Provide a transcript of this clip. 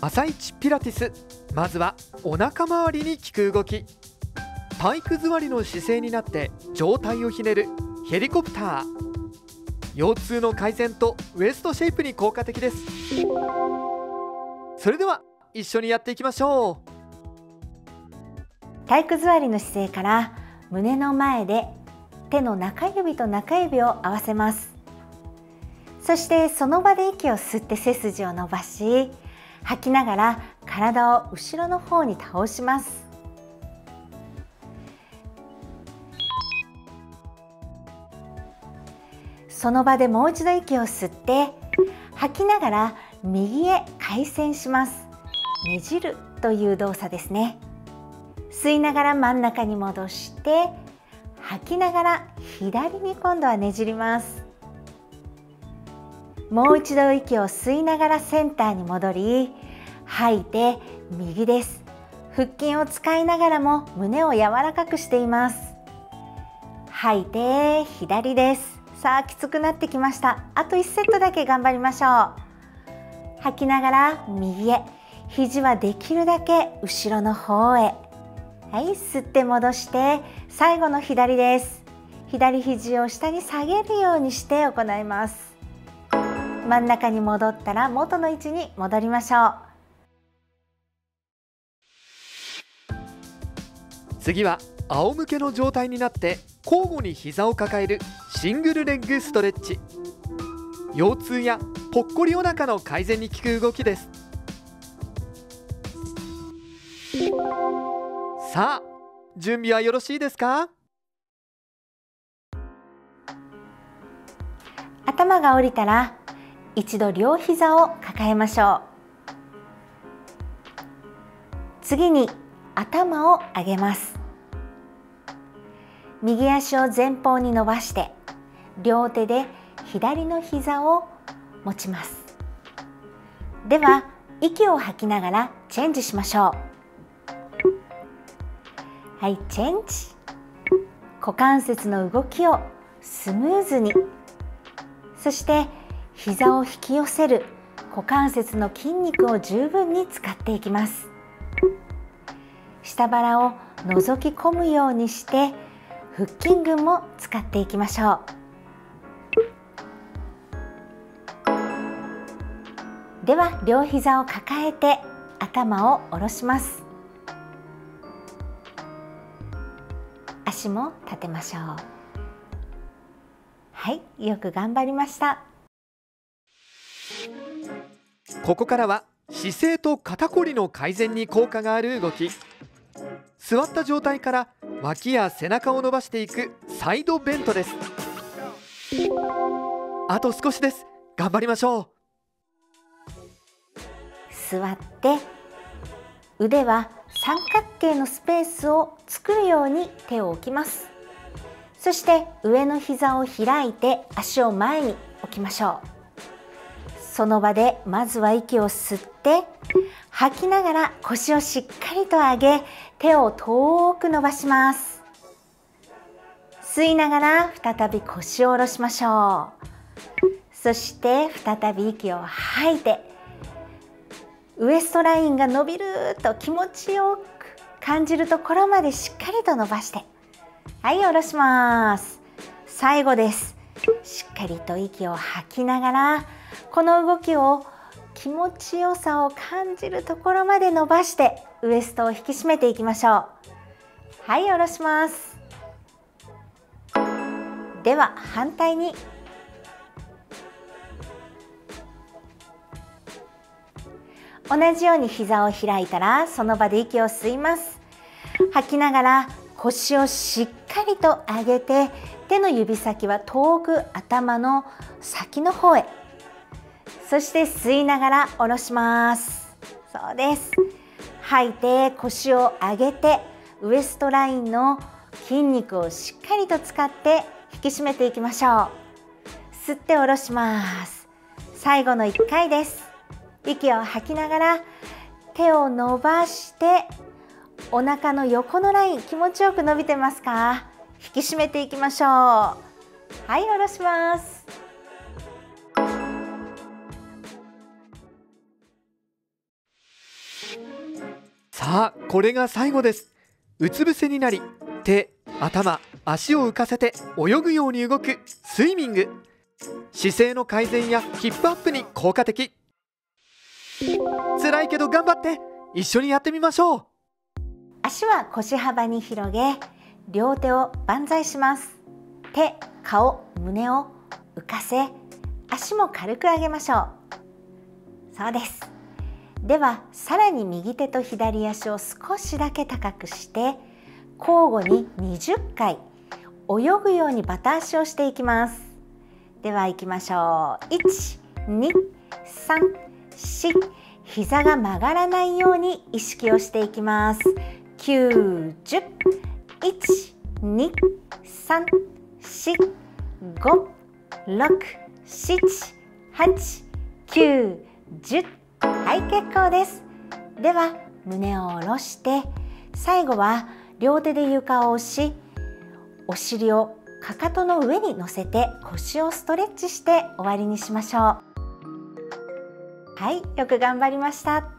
朝一ピラティス。まずはお腹周りに効く動き。体育座りの姿勢になって上体をひねる。ヘリコプター。腰痛の改善とウエストシェイプに効果的です。それでは一緒にやっていきましょう。体育座りの姿勢から胸の前で手の中指と中指を合わせます。そしてその場で息を吸って背筋を伸ばし吐きながら体を後ろの方に倒します。その場でもう一度息を吸って吐きながら右へ回旋します。ねじるという動作ですね。吸いながら真ん中に戻して吐きながら左に今度はねじります。もう一度息を吸いながらセンターに戻り吐いて右です。腹筋を使いながらも胸を柔らかくしています。吐いて左です。さあきつくなってきました。あと1セットだけ頑張りましょう。吐きながら右へ。肘はできるだけ後ろの方へ。はい吸って戻して最後の左です。左肘を下に下げるようにして行います。真ん中に戻ったら元の位置に戻りましょう。次は仰向けの状態になって交互に膝を抱えるシングルレッグストレッチ。腰痛やぽっこりお腹の改善に効く動きです。さあ準備はよろしいですか？頭が降りたら一度両膝を抱えましょう。次に頭を上げます。右足を前方に伸ばして両手で左の膝を持ちます。では息を吐きながらチェンジしましょう。はいチェンジ。股関節の動きをスムーズに。そして膝を引き寄せる股関節の筋肉を十分に使っていきます。下腹を覗き込むようにして腹筋群も使っていきましょう。では両膝を抱えて頭を下ろします。足も立てましょう。はいよく頑張りました。ここからは姿勢と肩こりの改善に効果がある動き。座った状態から脇や背中を伸ばしていくサイドベントです。あと少しです。頑張りましょう。座って腕は三角形のスペースを作るように手を置きます。そして上の膝を開いて足を前に置きましょう。その場でまずは息を吸って吐きながら腰をしっかりと上げ手を遠く伸ばします。吸いながら再び腰を下ろしましょう。そして再び息を吐いてウエストラインが伸びると気持ちよく感じるところまでしっかりと伸ばしてはい下ろします。最後です。しっかりと息を吐きながらこの動きを気持ちよさを感じるところまで伸ばしてウエストを引き締めていきましょう。はい下ろします。では反対に。同じように膝を開いたらその場で息を吸います。吐きながら腰をしっかりと上げて手の指先は遠く頭の先の方へ。そして吸いながら下ろします。そうです。吐いて腰を上げてウエストラインの筋肉をしっかりと使って引き締めていきましょう。吸って下ろします。最後の1回です。息を吐きながら手を伸ばしてお腹の横のライン気持ちよく伸びてますか？引き締めていきましょう。はい下ろします。さあこれが最後です。うつ伏せになり手頭足を浮かせて泳ぐように動くスイミング。姿勢の改善やヒップアップに効果的。辛いけど頑張って一緒にやってみましょう。足は腰幅に広げ両手を万歳します。手顔胸を浮かせ足も軽く上げましょう。そうです。ではさらに右手と左足を少しだけ高くして交互に20回泳ぐようにバタ足をしていきます。では行きましょう。1234膝が曲がらないように意識をしていきます。9 0 1 2 3 4 5 6 7 8 9 10はい結構です。では胸を下ろして最後は両手で床を押しお尻をかかとの上に乗せて腰をストレッチして終わりにしましょう。はいよく頑張りました。